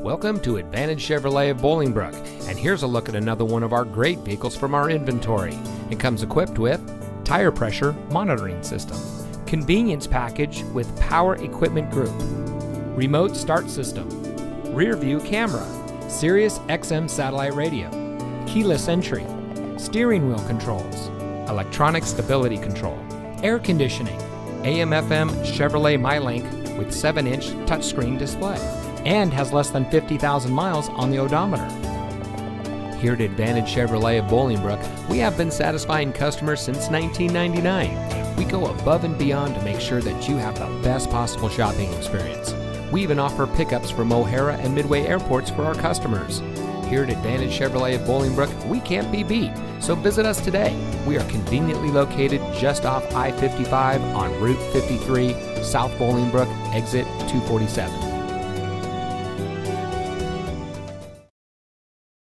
Welcome to Advantage Chevrolet of Bolingbrook, and here's a look at another one of our great vehicles from our inventory. It comes equipped with tire pressure monitoring system, convenience package with power equipment group, remote start system, rear view camera, Sirius XM satellite radio, keyless entry, steering wheel controls, electronic stability control, air conditioning, AM FM Chevrolet MyLink with 7 inch touchscreen display, and has less than 50,000 miles on the odometer. Here at Advantage Chevrolet of Bolingbrook, we have been satisfying customers since 1999. We go above and beyond to make sure that you have the best possible shopping experience. We even offer pickups from O'Hare and Midway airports for our customers. Here at Advantage Chevrolet of Bolingbrook, we can't be beat, so visit us today. We are conveniently located just off I 55 on Route 53, South Bolingbrook, exit 247.